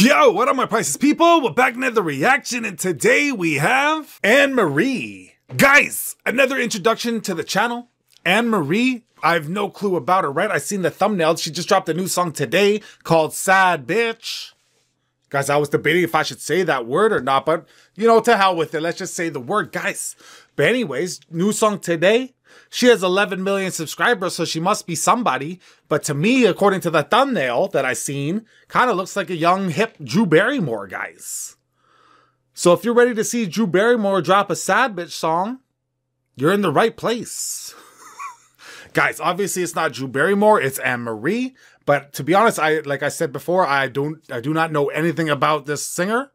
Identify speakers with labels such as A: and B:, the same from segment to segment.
A: Yo, what up, my Pryce's people? We're back another reaction, and today we have Anne Marie. Guys, another introduction to the channel. Anne Marie, I have no clue about her, right? I seen the thumbnail. She just dropped a new song today called Sad Bitch. Guys, I was debating if I should say that word or not, but you know, to hell with it. Let's just say the word, guys. But anyways, new song today. She has 11 million subscribers, so she must be somebody. But to me, according to the thumbnail that I seen, kind of looks like a young, hip Drew Barrymore, guys. So if you're ready to see Drew Barrymore drop a sad bitch song, you're in the right place. guys, obviously it's not Drew Barrymore, it's Anne Marie. But to be honest, I like I said before, I don't I do not know anything about this singer.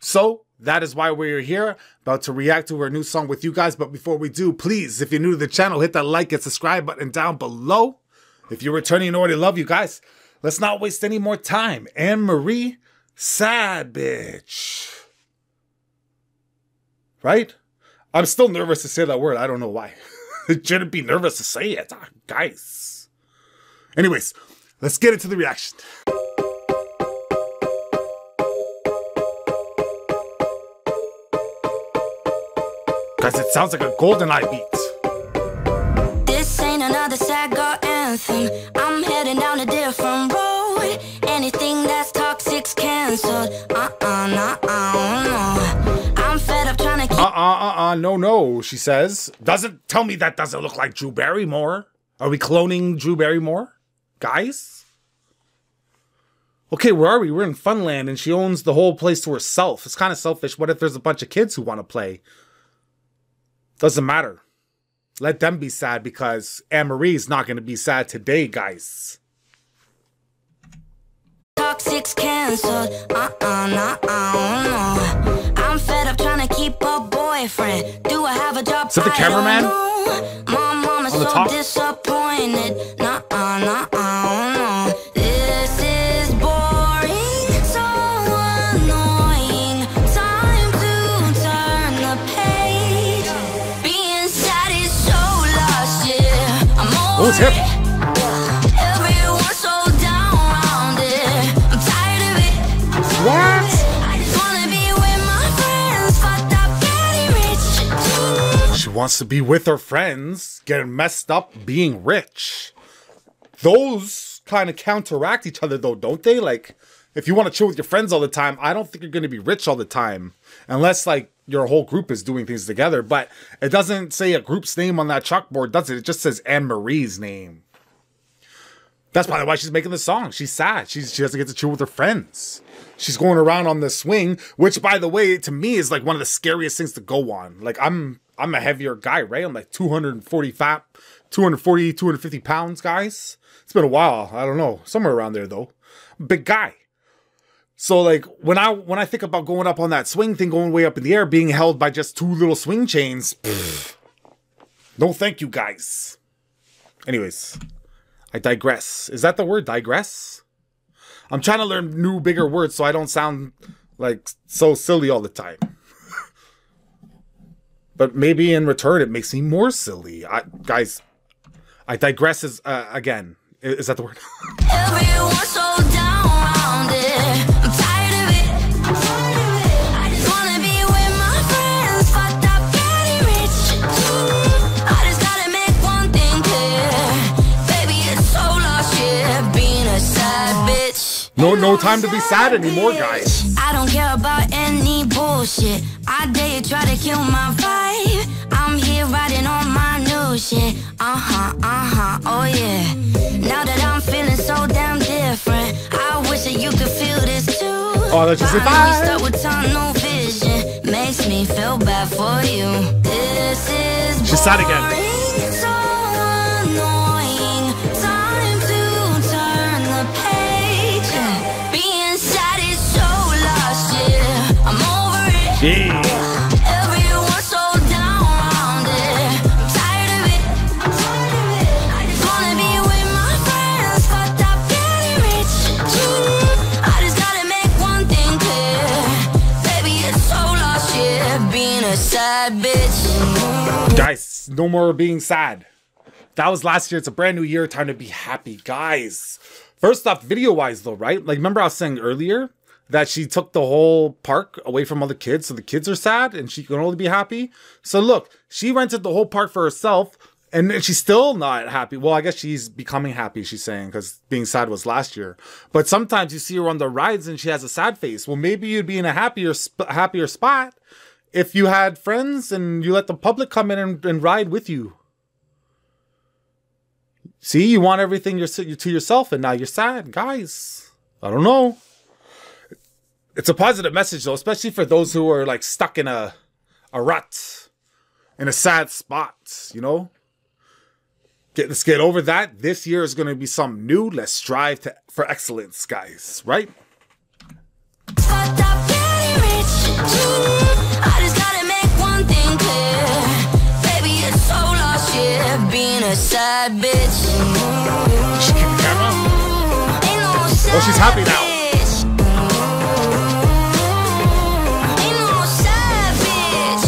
A: So that is why we're here, about to react to her new song with you guys. But before we do, please, if you're new to the channel, hit that like and subscribe button down below. If you're returning and already love you guys, let's not waste any more time. Anne Marie, sad bitch. Right? I'm still nervous to say that word. I don't know why. it shouldn't be nervous to say it, ah, guys. Anyways, let's get into the reaction. Cause it sounds like a golden eye beat.
B: This ain't another sad girl anthem. I'm heading down a different road. Anything that's toxic's canceled. Uh-uh, no. I'm fed up trying to keep.
A: Uh uh uh uh, no, no, she says. Doesn't tell me that doesn't look like Drew Barrymore. Are we cloning Drew Barrymore? Guys? Okay, where are we? We're in Funland and she owns the whole place to herself. It's kind of selfish. What if there's a bunch of kids who want to play? Doesn't matter. Let them be sad because Anne Marie's not going to be sad today, guys.
B: Toxic's canceled. Uh-uh, nah-uh, no. I'm fed up trying to keep a boyfriend. Do I have a job?
A: Is that the cameraman? On the
B: so
A: top?
B: Up, getting rich.
A: She wants to be with her friends, getting messed up, being rich. Those kind of counteract each other, though, don't they? Like, if you want to chill with your friends all the time, I don't think you're going to be rich all the time, unless like your whole group is doing things together. But it doesn't say a group's name on that chalkboard, does it? It just says Anne Marie's name. That's probably why she's making the song. She's sad. She's, she doesn't get to chill with her friends. She's going around on the swing, which, by the way, to me is like one of the scariest things to go on. Like I'm, I'm a heavier guy, right? I'm like 240 fat, 240, 250 pounds, guys. It's been a while. I don't know, somewhere around there though. Big guy. So like when I when I think about going up on that swing thing, going way up in the air, being held by just two little swing chains, no, thank you, guys. Anyways, I digress. Is that the word digress? I'm trying to learn new, bigger words so I don't sound like so silly all the time. but maybe in return, it makes me more silly. I, guys, I digress. Is uh, again, is that the word? no, no time to be sad anymore, guys.
B: I don't care about any bullshit. I dare you try to kill my vibe. I'm here riding on my new shit. Uh huh, uh huh, oh yeah. Now that I'm feeling so damn different, I wish that you could feel this too.
A: Oh, that's just a vibe.
B: stuck with tunnel vision. Makes me feel bad for you. This is
A: She's sad again. No more being sad. That was last year. It's a brand new year. Time to be happy, guys. First off, video wise though, right? Like, remember I was saying earlier that she took the whole park away from the kids, so the kids are sad and she can only be happy. So look, she rented the whole park for herself, and she's still not happy. Well, I guess she's becoming happy. She's saying because being sad was last year. But sometimes you see her on the rides and she has a sad face. Well, maybe you'd be in a happier happier spot if you had friends and you let the public come in and, and ride with you. See, you want everything you're, to yourself, and now you're sad, guys. I don't know it's a positive message though, especially for those who are like stuck in a a rut, in a sad spot, you know? Get let's get over that. This year is gonna be something new. Let's strive to for excellence, guys, right?
B: Yeah, being a sad bitch.
A: She the camera. Oh, she's happy now.
B: bitch. Ain't no sad bitch.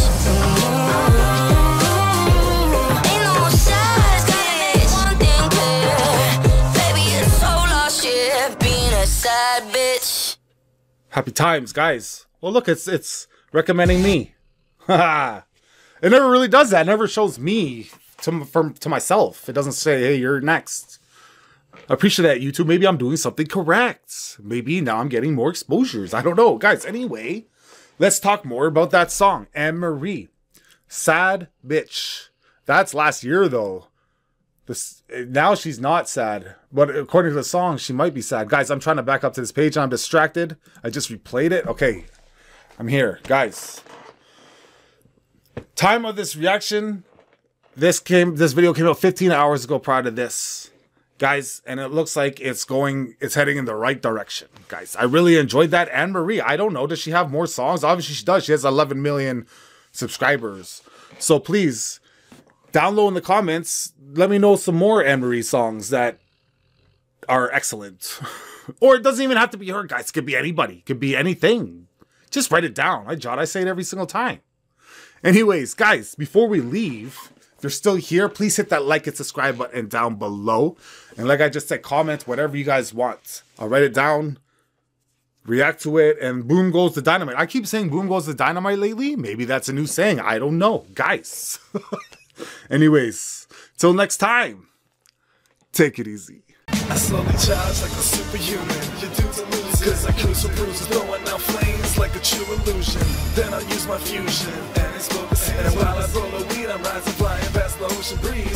B: Ain't no sad bitch. One thing clear. Baby, it's so lost, yeah, being a sad bitch.
A: Happy times, guys. Well, look, it's it's recommending me. Haha. it never really does that. It never shows me to from to myself. It doesn't say, "Hey, you're next." I appreciate that, YouTube. Maybe I'm doing something correct. Maybe now I'm getting more exposures. I don't know, guys. Anyway, let's talk more about that song, Anne Marie, "Sad Bitch." That's last year, though. This now she's not sad, but according to the song, she might be sad. Guys, I'm trying to back up to this page and I'm distracted. I just replayed it. Okay, I'm here, guys. Time of this reaction. This came. This video came out 15 hours ago prior to this, guys, and it looks like it's going. It's heading in the right direction, guys. I really enjoyed that. Anne Marie. I don't know. Does she have more songs? Obviously, she does. She has 11 million subscribers. So please down low in the comments, let me know some more Anne Marie songs that are excellent. or it doesn't even have to be her, guys. It could be anybody. It could be anything. Just write it down. I jot. I say it every single time. Anyways, guys, before we leave, you're still here, please hit that like and subscribe button down below. And like I just said, comment whatever you guys want. I'll write it down, react to it, and boom goes the dynamite. I keep saying boom goes the dynamite lately. Maybe that's a new saying. I don't know. Guys. Anyways, till next time, take it easy.
C: I slowly charge like a superhuman. You cause I bruises, out flames like a true illusion. Then I use my fusion, and. And while I roll weed, I'm rising, flying the ocean breeze.